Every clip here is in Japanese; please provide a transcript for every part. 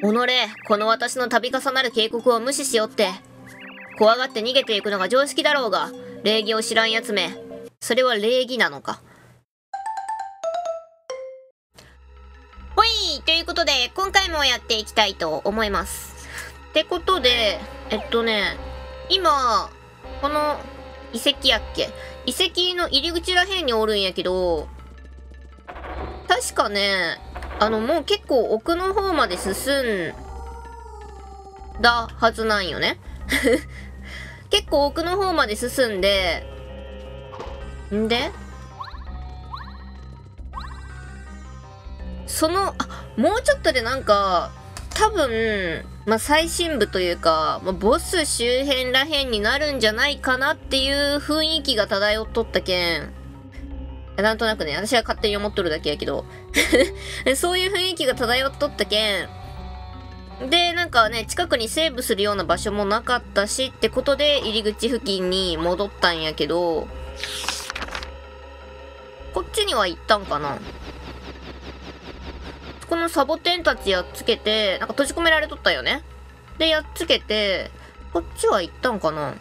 己、この私の度重なる警告を無視しよって。怖がって逃げていくのが常識だろうが、礼儀を知らんやつめ。それは礼儀なのか。ほいということで、今回もやっていきたいと思います。ってことで、えっとね、今、この遺跡やっけ？遺跡の入り口らへんにおるんやけど、確かね、あの、もう結構奥の方まで進んだはずなんよね。結構奥の方まで進んで、んでその、あ、もうちょっとでなんか、多分、まあ、最深部というか、まあ、ボス周辺らへんになるんじゃないかなっていう雰囲気が漂っとったけん。なんとなくね、私は勝手に思っとるだけやけど。そういう雰囲気が漂っとったけん。で、なんかね、近くにセーブするような場所もなかったしってことで入り口付近に戻ったんやけど、こっちには行ったんかなこのサボテンたちやっつけて、なんか閉じ込められとったよね。で、やっつけて、こっちは行ったんかな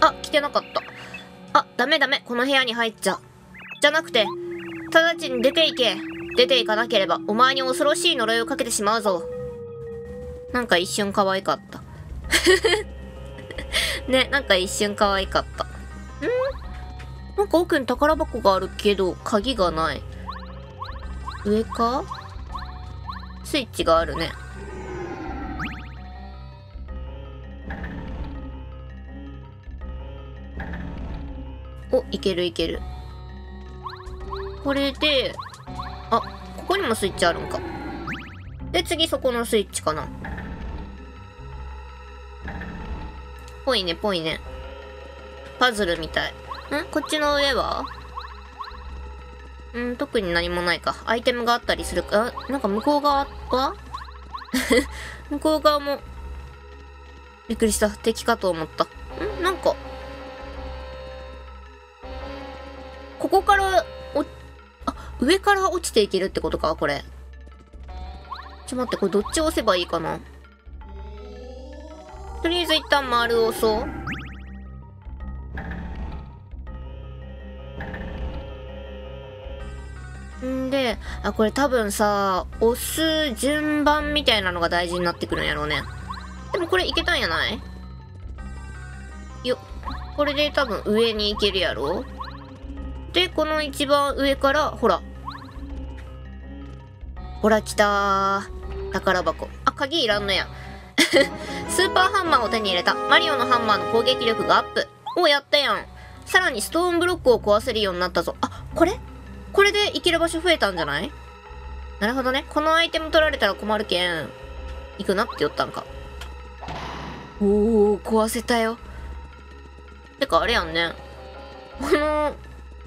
あ、来てなかった。あ、ダメダメ、この部屋に入っちゃ。じゃなくて、直ちに出て行け。出て行かなければ、お前に恐ろしい呪いをかけてしまうぞ。なんか一瞬可愛かった。ね、なんか一瞬可愛かった。ん？なんか奥に宝箱があるけど、鍵がない。上か？スイッチがあるね。お、いけるいける。これで、あ、ここにもスイッチあるんか。で、次そこのスイッチかな。ぽいね、ぽいね。パズルみたい。ん？こっちの上は？うん、特に何もないか。アイテムがあったりするか？あ、なんか向こう側は？向こう側も、びっくりした。敵かと思った。ん？なんか、ここから、お、あ、上から落ちていけるってことかこれ。ちょ、待って、これどっち押せばいいかな？とりあえず一旦丸を押そう。んで、あ、これ多分さ、押す順番みたいなのが大事になってくるんやろうね。でもこれいけたんやない？よ。これで多分上に行けるやろ？で、この一番上から、ほら。ほら、来たー。宝箱。あ、鍵いらんのや。スーパーハンマーを手に入れた。マリオのハンマーの攻撃力がアップ。お、やったやん。さらにストーンブロックを壊せるようになったぞ。あ、これ？これで行ける場所増えたんじゃない？なるほどね。このアイテム取られたら困るけん、行くなって言ったんか。おー、壊せたよ。てか、あれやんね。この、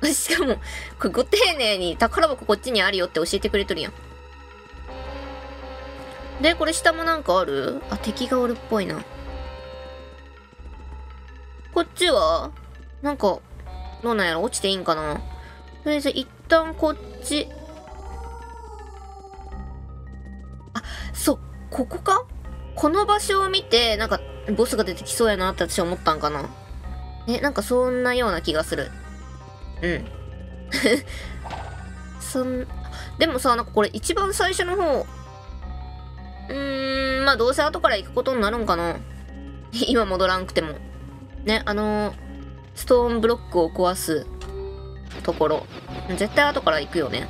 しかも、これご丁寧に宝箱こっちにあるよって教えてくれとるやん。で、これ下もなんかある？あ、敵がおるっぽいな。こっちは？なんか、どうなんやろ？落ちていいんかな？とりあえず一旦こっち。あ、そう、ここか？この場所を見て、なんか、ボスが出てきそうやなって私は思ったんかな。え、なんかそんなような気がする。うん。そん、でもさ、なんかこれ一番最初の方、うーん、まあどうせ後から行くことになるんかな。今戻らんくても。ね、あのー、ストーンブロックを壊すところ。絶対後から行くよね。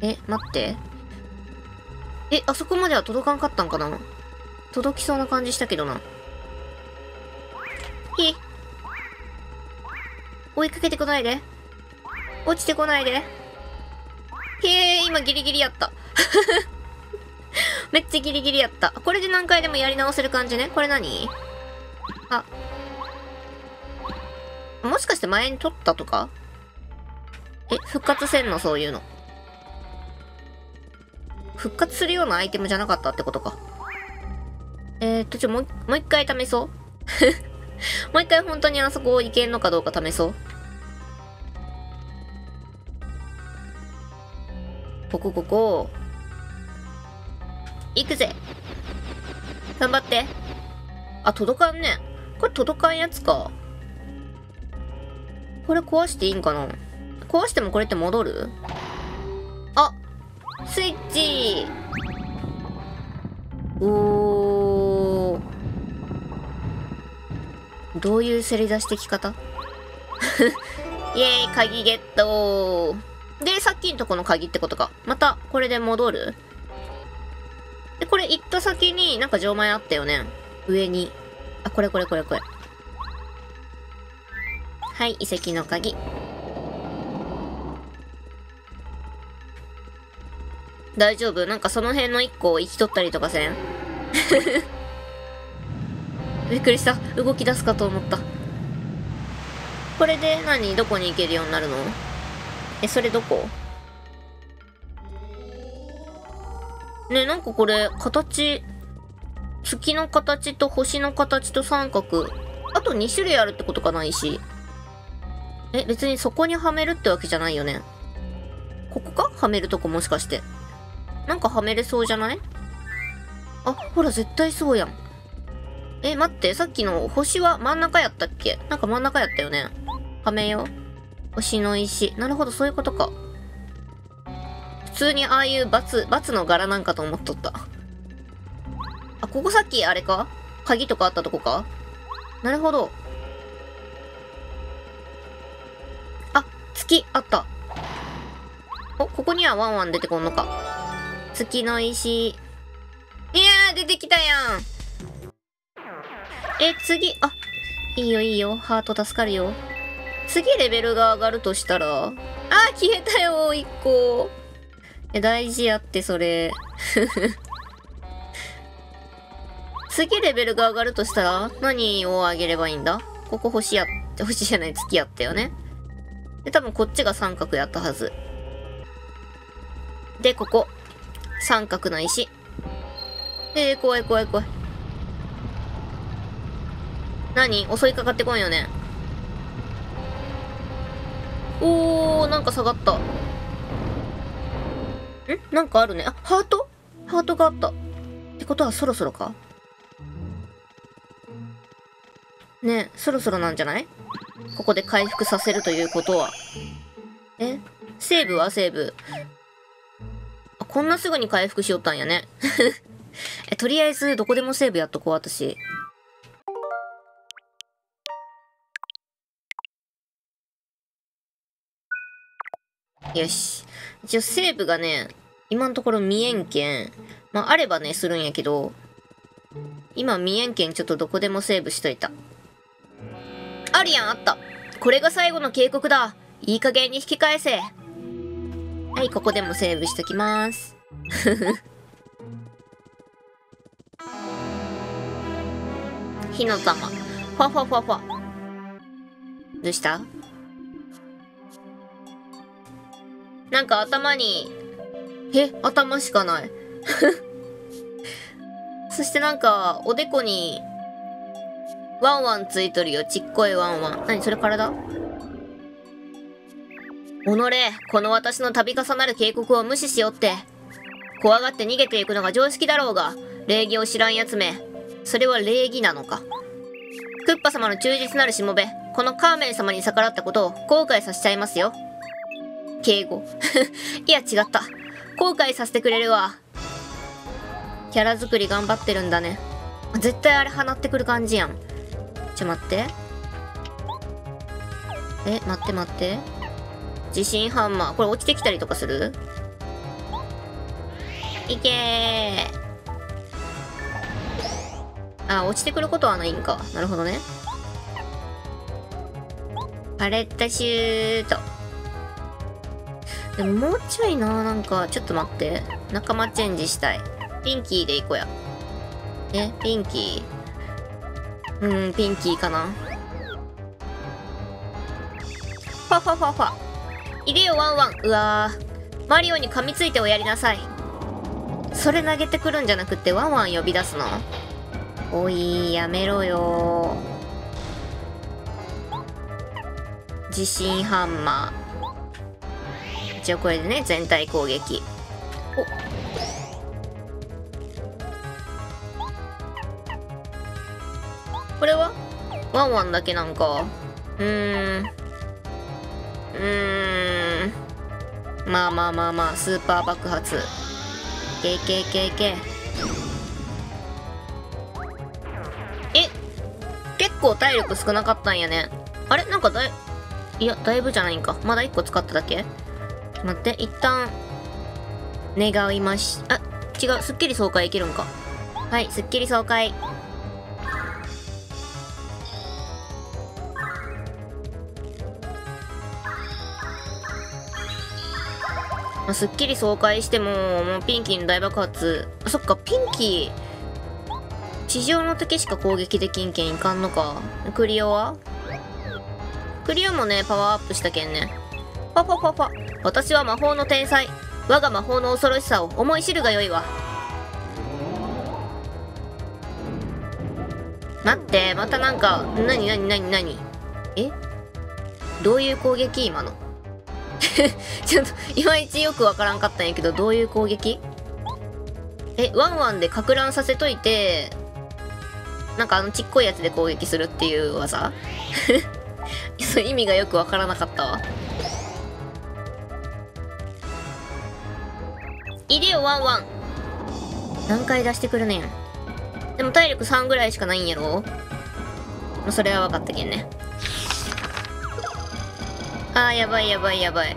え、待って。え、あそこまでは届かんかったんかな届きそうな感じしたけどな。追いかけてこないで。落ちてこないで。へえ、今ギリギリやった。めっちゃギリギリやった。これで何回でもやり直せる感じね。これ何？あ。もしかして前に取ったとか？え、復活せんの？そういうの。復活するようなアイテムじゃなかったってことか。えー、っと、ちょ、もう、もう一回試そう。もう一回本当にあそこ行けんのかどうか試そう。ここ、ここ。行くぜ。頑張って。あ、届かんね。これ届かんやつか。これ壊していいんかな壊してもこれって戻る？あスイッチおー。どういうせり出してき方？イエーイ鍵ゲットで、さっきんとこの鍵ってことか。また、これで戻る？で、これ行った先になんか錠前あったよね。上に。あ、これこれこれこれ。はい、遺跡の鍵。大丈夫？なんかその辺の一個を生き取ったりとかせん？びっくりした。動き出すかと思った。これで何？どこに行けるようになるの？え、それどこ？ね、なんかこれ、形、月の形と星の形と三角。あと2種類あるってことかな、石。え、別にそこにはめるってわけじゃないよね。ここか？はめるとこもしかして。なんかはめれそうじゃない？あ、ほら、絶対そうやん。え、待って、さっきの星は真ん中やったっけ？なんか真ん中やったよね。はめよう。星の石。なるほど、そういうことか。普通にああいうバツ、バツの柄なんかと思っとった。あ、ここさっきあれか？鍵とかあったとこか？なるほど。あ、月あった。お、ここにはワンワン出てこんのか。月の石。いやー、出てきたやん。え、次、あ、いいよいいよ。ハート助かるよ。次レベルが上がるとしたら、あ、消えたよ、一個。え、大事やって、それ。次レベルが上がるとしたら、何を上げればいいんだ？ここ星や、星じゃない、月やったよね。で、多分こっちが三角やったはず。で、ここ。三角の石。えー、怖い怖い怖い。何？襲いかかってこんよね。おー、なんか下がった。んなんかあるね。あ、ハート？ハートがあった。ってことはそろそろか？ねえ、そろそろなんじゃない？ここで回復させるということは。え？セーブはセーブ。あ、こんなすぐに回復しよったんやね。え、とりあえずどこでもセーブやっとこう、私。よし。一応セーブがね、今のところ見えんけん。まあ、あればね、するんやけど、今見えんけんちょっとどこでもセーブしといた。あるやん、あった。これが最後の警告だ。いい加減に引き返せ。はい、ここでもセーブしときます。火の玉。ファファファファ。どうした？なんか頭に、え、頭しかない。そしてなんか、おでこに、ワンワンついとるよ。ちっこいワンワン。何それ体？おのれ、この私の度重なる警告を無視しよって。怖がって逃げていくのが常識だろうが、礼儀を知らんやつめ。それは礼儀なのか。クッパ様の忠実なるしもべ、このカーメン様に逆らったことを後悔させちゃいますよ。敬語。いや違った。後悔させてくれるわ。キャラ作り頑張ってるんだね。絶対あれ放ってくる感じやん。ちょ待って。え、待って待って。地震ハンマー。これ落ちてきたりとかする？いけー。あ、落ちてくることはないんか。なるほどね。パレッタシュート。でももうちょいな、なんか、ちょっと待って。仲間チェンジしたい。ピンキーでいこうや。え、ピンキー。うん、ピンキーかな。ファファファファ。いでよ、ワンワン。うわー。マリオに噛みついておやりなさい。それ投げてくるんじゃなくて、ワンワン呼び出すのおい、やめろよ地震ハンマー。応これでね全体攻撃。お。これは？ワンワンだけなんか。うーん。うーん。まあまあまあまあスーパー爆発。けけけけえ？結構体力少なかったんやね。あれ？なんかだいいやだいぶじゃないんか。まだ1個使っただけ？待って、一旦、願いまし、あ、違う、すっきり爽快いけるんか。はい、すっきり爽快。まあ、すっきり爽快しても、もうピンキーの大爆発。あ、そっか、ピンキー、地上の時しか攻撃できんけんいかんのか。クリオは？クリオもね、パワーアップしたけんね。パパパパ。私は魔法の天才。我が魔法の恐ろしさを思い知るがよいわ。待って、またなんか、なになになになにえ？どういう攻撃？今の。ちょっと、いまいちよくわからんかったんやけど、どういう攻撃？え、ワンワンでか乱させといて、なんかあのちっこいやつで攻撃するっていう技？そ意味がよくわからなかったわ。いでよ、ワンワン。何回出してくるねん。でも体力3ぐらいしかないんやろ？まあそれは分かったけんね。あー、やばいやばいやばい。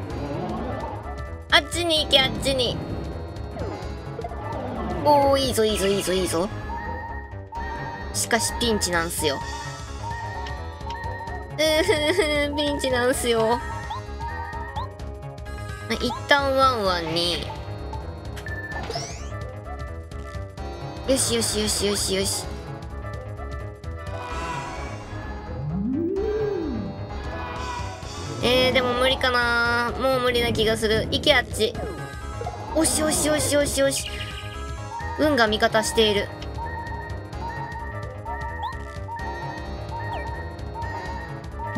あっちに行け、あっちに。おー、いいぞいいぞいいぞいいぞ。しかしピンチなんすよ。うーん、ピンチなんすよ。一旦ワンワンに。よしよしよしよしよし。えー、でも無理かなもう無理な気がする。行けあっち。おしおしおしおしおし。運が味方している。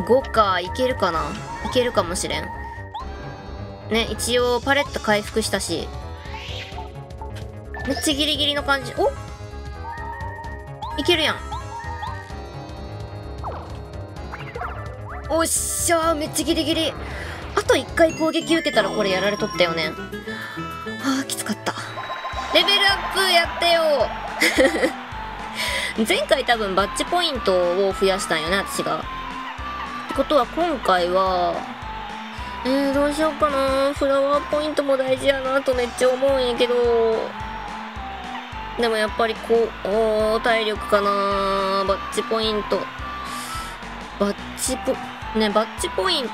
5か、いけるかないけるかもしれん。ね、一応パレット回復したし。めっちゃギリギリの感じ。おいけるやん。おっしゃーめっちゃギリギリ。あと1回攻撃受けたらこれやられとったよね。あーきつかった。レベルアップやってよ 前回多分バッジポイントを増やしたんよね私が。ってことは今回はえー、どうしようかなフラワーポイントも大事やなとめっちゃ思うんやけどでもやっぱりこうお体力かな。バッジポイント。バッジポねバッジポイント。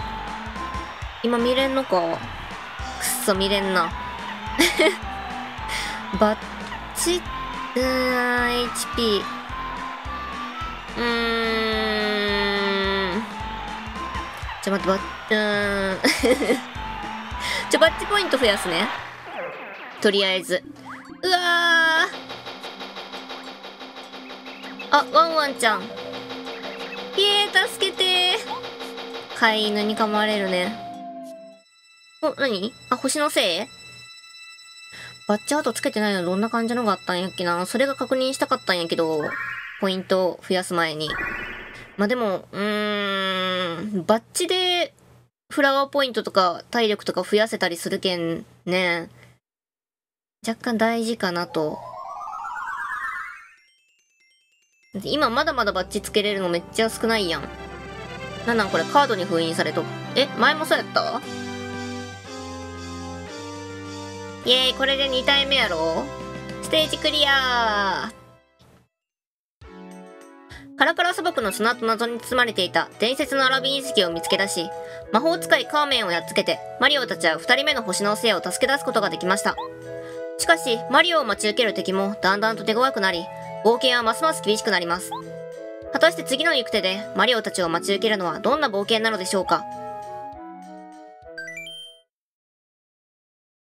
今見れんのか。くっそ見れんな。バッジうーん HP うーん。ちょ待ってバッうーん。ちょバッジポイント増やすね。とりあえず。うわー。あワンワンちゃんイエー助けて飼い犬に噛まれるね。お、何？あ、星のせい？バッチアートつけてないのどんな感じのがあったんやっけなそれが確認したかったんやけど、ポイント増やす前に。まあ、でも、うーん、バッチでフラワーポイントとか体力とか増やせたりするけんね。若干大事かなと。今まだまだバッチつけれるのめっちゃ少ないやん。なんなんこれカードに封印されと。え前もそうやった？イェーイこれで2体目やろステージクリアカラカラ砂漠の砂と謎に包まれていた伝説のアラビン遺跡を見つけ出し、魔法使いカーメンをやっつけて、マリオたちは2人目の星のせいを助け出すことができました。しかし、マリオを待ち受ける敵もだんだんと手強くなり、冒険はますます厳しくなります。果たして次の行く手でマリオたちを待ち受けるのはどんな冒険なのでしょうか？